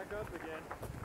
back up again.